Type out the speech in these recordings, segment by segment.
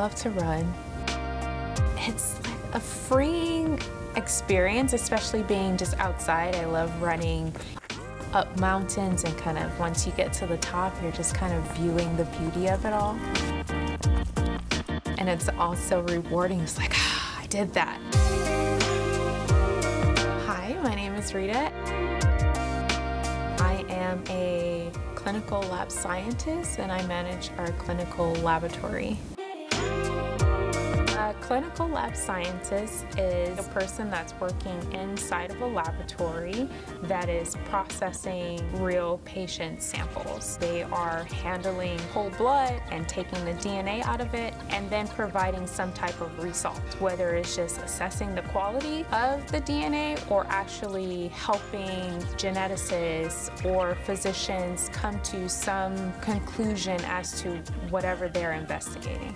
love to run. It's like a freeing experience, especially being just outside. I love running up mountains and kind of once you get to the top, you're just kind of viewing the beauty of it all. And it's also rewarding. It's like, ah, I did that. Hi, my name is Rita. I am a clinical lab scientist and I manage our clinical laboratory. Clinical lab scientist is a person that's working inside of a laboratory that is processing real patient samples. They are handling whole blood and taking the DNA out of it and then providing some type of result, whether it's just assessing the quality of the DNA or actually helping geneticists or physicians come to some conclusion as to whatever they're investigating.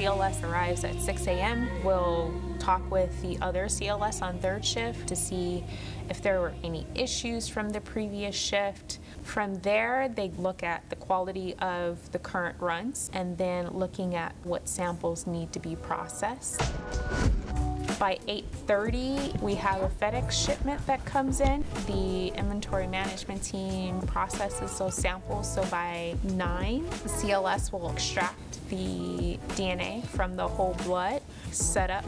CLS arrives at 6 a.m. We'll talk with the other CLS on third shift to see if there were any issues from the previous shift. From there, they look at the quality of the current runs and then looking at what samples need to be processed. By 8.30, we have a FedEx shipment that comes in. The inventory management team processes those samples, so by 9, the CLS will extract the DNA from the whole blood, set up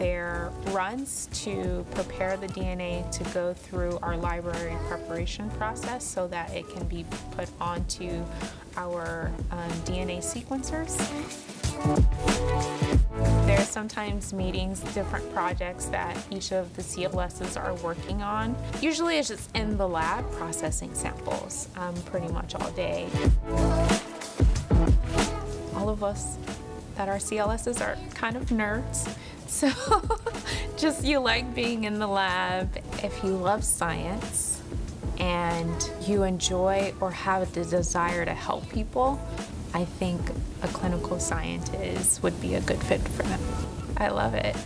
their runs to prepare the DNA to go through our library preparation process so that it can be put onto our um, DNA sequencers. There are sometimes meetings, different projects that each of the CLSs are working on. Usually it's just in the lab processing samples um, pretty much all day. All of us that are CLSs are kind of nerds. So just you like being in the lab. If you love science and you enjoy or have the desire to help people, I think a clinical scientist would be a good fit for them. I love it.